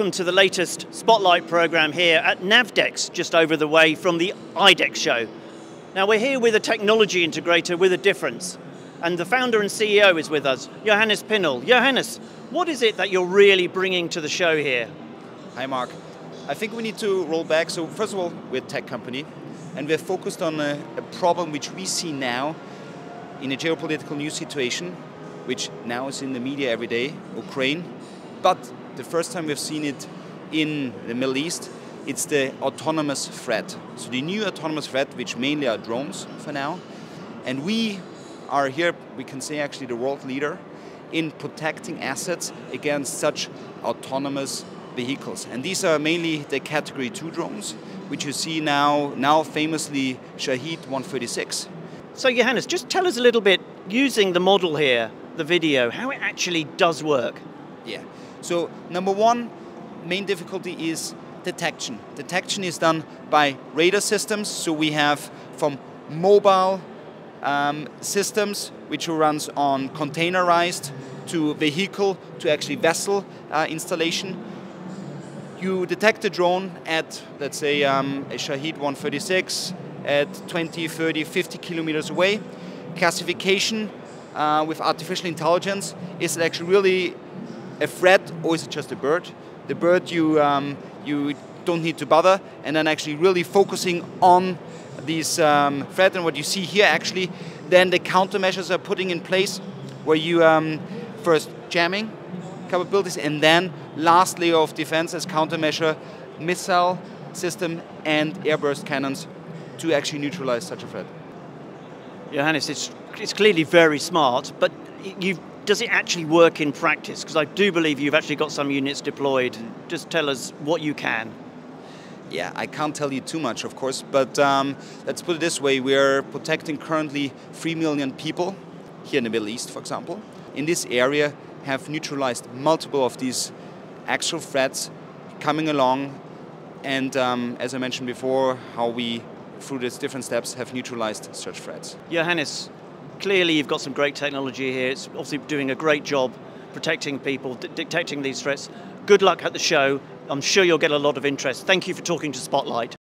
welcome to the latest Spotlight program here at Navdex, just over the way from the IDEX show. Now we're here with a technology integrator with a difference, and the founder and CEO is with us, Johannes Pinl. Johannes, what is it that you're really bringing to the show here? Hi Mark. I think we need to roll back. So first of all, we're a tech company, and we're focused on a, a problem which we see now in a geopolitical new situation, which now is in the media every day, Ukraine. But the first time we've seen it in the Middle East, it's the autonomous threat. So the new autonomous threat, which mainly are drones for now, and we are here, we can say actually the world leader in protecting assets against such autonomous vehicles. And these are mainly the category 2 drones, which you see now, now famously Shahed 136. So Johannes, just tell us a little bit, using the model here, the video, how it actually does work. Yeah. So number one main difficulty is detection. Detection is done by radar systems. So we have from mobile um, systems, which runs on containerized to vehicle to actually vessel uh, installation. You detect the drone at, let's say, um, a Shahed 136 at 20, 30, 50 kilometers away. Classification uh, with artificial intelligence is actually really a threat or is it just a bird? The bird you, um, you don't need to bother and then actually really focusing on these um, threat and what you see here actually then the countermeasures are putting in place where you um, first jamming capabilities and then last layer of defense as countermeasure missile system and airburst cannons to actually neutralize such a threat. Johannes, it's, it's clearly very smart, but you've does it actually work in practice? Because I do believe you've actually got some units deployed. Just tell us what you can. Yeah, I can't tell you too much, of course, but um, let's put it this way we're protecting currently 3 million people here in the Middle East, for example. In this area, have neutralized multiple of these actual threats coming along, and um, as I mentioned before, how we, through these different steps, have neutralized such threats. Johannes, clearly you've got some great technology here. It's obviously doing a great job protecting people, detecting these threats. Good luck at the show. I'm sure you'll get a lot of interest. Thank you for talking to Spotlight.